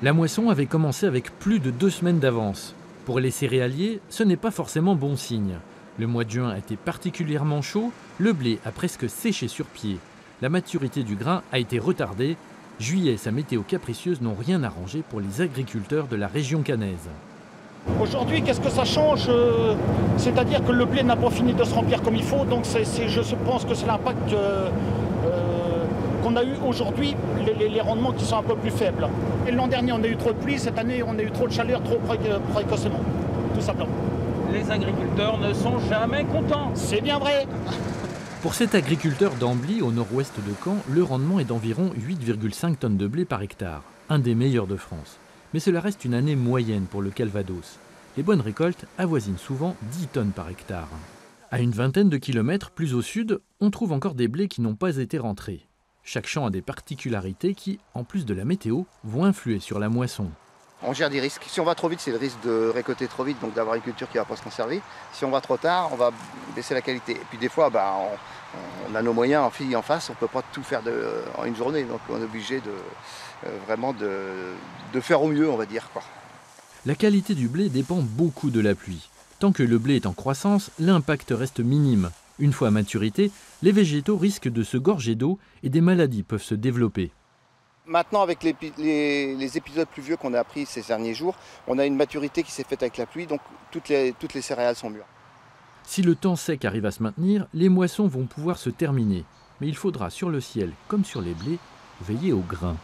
La moisson avait commencé avec plus de deux semaines d'avance. Pour les céréaliers, ce n'est pas forcément bon signe. Le mois de juin a été particulièrement chaud, le blé a presque séché sur pied. La maturité du grain a été retardée. Juillet et sa météo capricieuse n'ont rien arrangé pour les agriculteurs de la région cannaise. Aujourd'hui, qu'est-ce que ça change euh, C'est-à-dire que le blé n'a pas fini de se remplir comme il faut, donc je pense que c'est l'impact euh, euh, qu'on a eu aujourd'hui, les, les- les rendements qui sont un peu plus faibles. Et l'an dernier, on a eu trop de pluie, cette année, on a eu trop de chaleur trop pré- précocement, tout simplement. Les agriculteurs ne sont jamais contents. C'est bien vrai Pour cet agriculteur d'Ambly, au nord-ouest de Caen, le rendement est d'environ 8,5 tonnes de blé par hectare, un des meilleurs de France. Mais cela reste une année moyenne pour le Calvados. Les bonnes récoltes avoisinent souvent 10 tonnes par hectare. À une vingtaine de kilomètres plus au sud, on trouve encore des blés qui n'ont pas été rentrés. Chaque champ a des particularités qui, en plus de la météo, vont influer sur la moisson. On gère des risques. Si on va trop vite, c'est le risque de récolter trop vite, donc d'avoir une culture qui ne va pas se conserver. Si on va trop tard, on va baisser la qualité. Et puis des fois, bah, on, on a nos moyens en fille en face, on ne peut pas tout faire de- en une journée, donc on est obligé de, euh, vraiment de, de faire au mieux, on va dire. Quoi. La qualité du blé dépend beaucoup de la pluie. Tant que le blé est en croissance, l'impact reste minime. Une fois à maturité, les végétaux risquent de se gorger d'eau et des maladies peuvent se développer. Maintenant, avec les, pi- les- les épisodes pluvieux qu'on a appris ces derniers jours, on a une maturité qui s'est faite avec la pluie, donc toutes les, toutes les céréales sont mûres. Si le temps sec arrive à se maintenir, les moissons vont pouvoir se terminer. Mais il faudra sur le ciel, comme sur les blés, veiller au grain.